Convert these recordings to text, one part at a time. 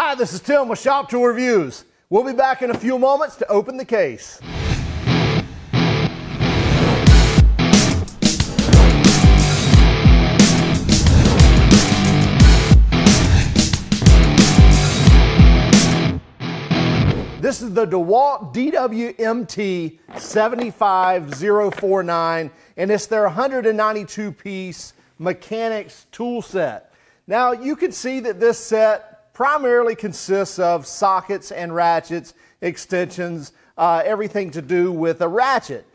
Hi, this is Tim with Shop Tool Reviews. We'll be back in a few moments to open the case. This is the DeWalt DWMT 75049, and it's their 192 piece mechanics tool set. Now, you can see that this set primarily consists of sockets and ratchets, extensions, uh, everything to do with a ratchet,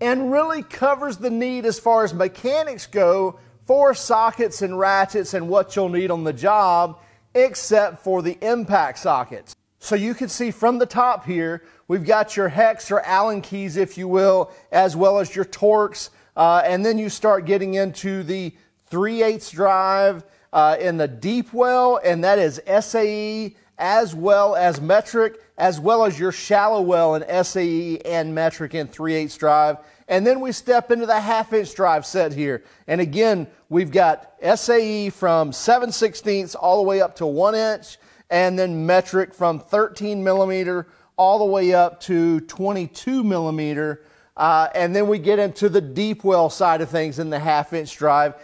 and really covers the need as far as mechanics go for sockets and ratchets and what you'll need on the job, except for the impact sockets. So you can see from the top here, we've got your hex or Allen keys, if you will, as well as your Torx. Uh, and then you start getting into the 3 8 drive uh, in the deep well, and that is SAE as well as metric, as well as your shallow well in SAE and metric in 3 8 drive. And then we step into the half inch drive set here. And again, we've got SAE from 7 16 all the way up to 1 inch and then metric from 13 millimeter all the way up to 22 millimeter. Uh, and then we get into the deep well side of things in the half inch drive.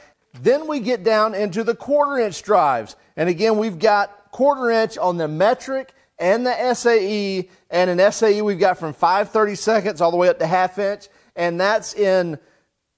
Then we get down into the quarter inch drives. And again, we've got quarter inch on the metric and the SAE. And in SAE, we've got from 530 seconds all the way up to half inch. And that's in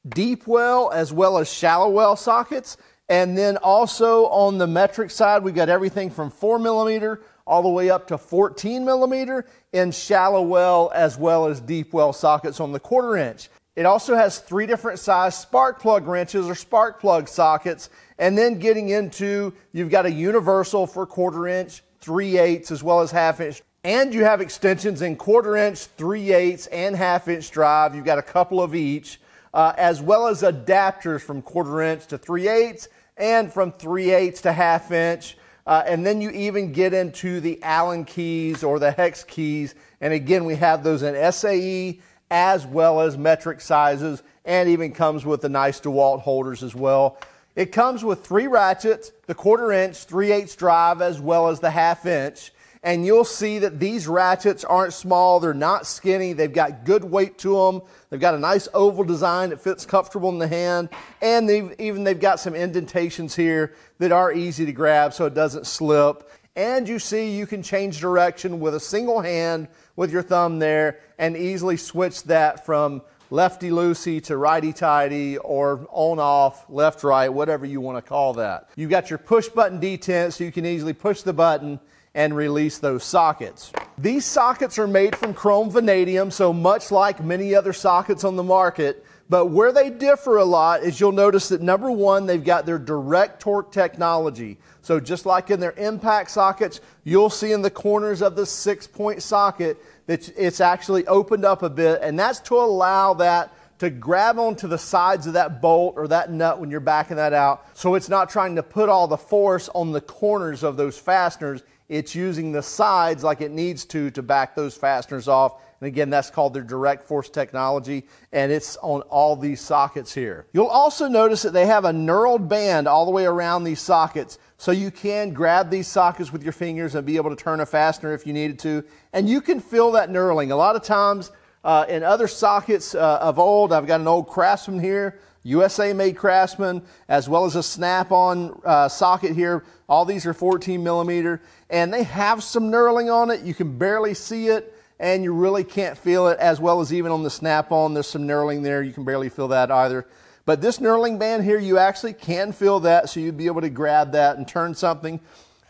deep well as well as shallow well sockets. And then also on the metric side, we've got everything from 4 millimeter all the way up to 14 millimeter in shallow well as well as deep well sockets on the quarter inch. It also has three different size spark plug wrenches or spark plug sockets. And then getting into, you've got a universal for quarter inch, 3 eighths, as well as half inch. And you have extensions in quarter inch, 3 eighths, and half inch drive. You've got a couple of each uh, as well as adapters from quarter inch to 3 eighths and from 3 eighths to half inch. Uh, and then you even get into the Allen keys or the hex keys. And again, we have those in SAE as well as metric sizes and even comes with the nice DeWalt holders as well. It comes with three ratchets, the quarter inch, 3 eighths drive, as well as the half inch and you'll see that these ratchets aren't small. They're not skinny. They've got good weight to them. They've got a nice oval design that fits comfortable in the hand. And they've, even they've got some indentations here that are easy to grab so it doesn't slip. And you see you can change direction with a single hand with your thumb there and easily switch that from lefty loosey to righty tighty or on off, left right, whatever you want to call that. You've got your push button detent so you can easily push the button and release those sockets. These sockets are made from chrome vanadium, so much like many other sockets on the market, but where they differ a lot is you'll notice that number one, they've got their direct torque technology. So just like in their impact sockets, you'll see in the corners of the six point socket that it's actually opened up a bit, and that's to allow that to grab onto the sides of that bolt or that nut when you're backing that out. So it's not trying to put all the force on the corners of those fasteners it's using the sides like it needs to to back those fasteners off. And again, that's called their direct force technology, and it's on all these sockets here. You'll also notice that they have a knurled band all the way around these sockets, so you can grab these sockets with your fingers and be able to turn a fastener if you needed to. And you can feel that knurling. A lot of times uh, in other sockets uh, of old, I've got an old Craftsman here. USA made Craftsman, as well as a Snap-on uh, socket here. All these are 14 millimeter, and they have some knurling on it. You can barely see it, and you really can't feel it, as well as even on the Snap-on, there's some knurling there. You can barely feel that either. But this knurling band here, you actually can feel that, so you'd be able to grab that and turn something.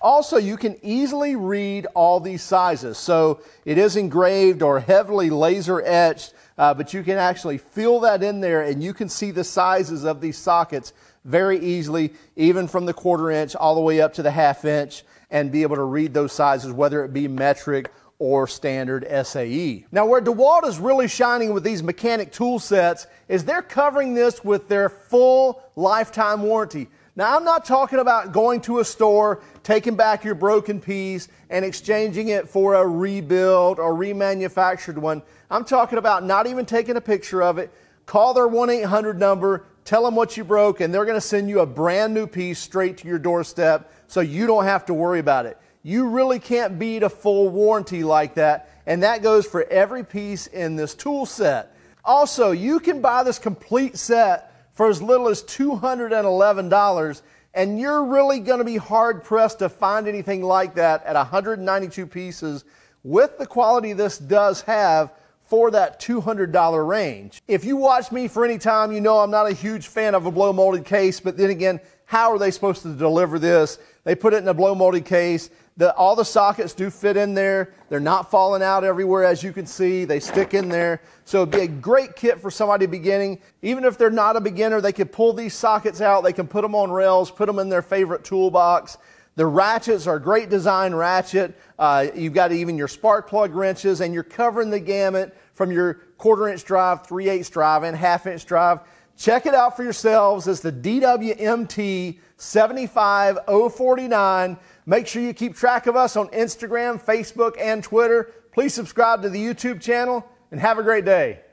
Also, you can easily read all these sizes. So it is engraved or heavily laser etched uh, but you can actually feel that in there and you can see the sizes of these sockets very easily, even from the quarter inch all the way up to the half inch, and be able to read those sizes, whether it be metric or standard SAE. Now, where DeWalt is really shining with these mechanic tool sets is they're covering this with their full lifetime warranty. Now, I'm not talking about going to a store, taking back your broken piece, and exchanging it for a rebuild or remanufactured one. I'm talking about not even taking a picture of it. Call their 1 800 number, tell them what you broke, and they're going to send you a brand new piece straight to your doorstep so you don't have to worry about it. you really can't beat a full warranty like that. And that goes for every piece in this tool set. Also, you can buy this complete set for as little as $211 and you're really going to be hard pressed to find anything like that at 192 pieces with the quality this does have for that $200 range. If you watch me for any time, you know I'm not a huge fan of a blow molded case, but then again, how are they supposed to deliver this? They put it in a blow molded case. The, all the sockets do fit in there. They're not falling out everywhere, as you can see. They stick in there. So it'd be a great kit for somebody beginning. Even if they're not a beginner, they could pull these sockets out. They can put them on rails, put them in their favorite toolbox. The ratchets are great design ratchet. Uh, you've got even your spark plug wrenches, and you're covering the gamut from your quarter inch drive, three eighths drive, and half inch drive. Check it out for yourselves. It's the DWMT 75049. Make sure you keep track of us on Instagram, Facebook, and Twitter. Please subscribe to the YouTube channel and have a great day.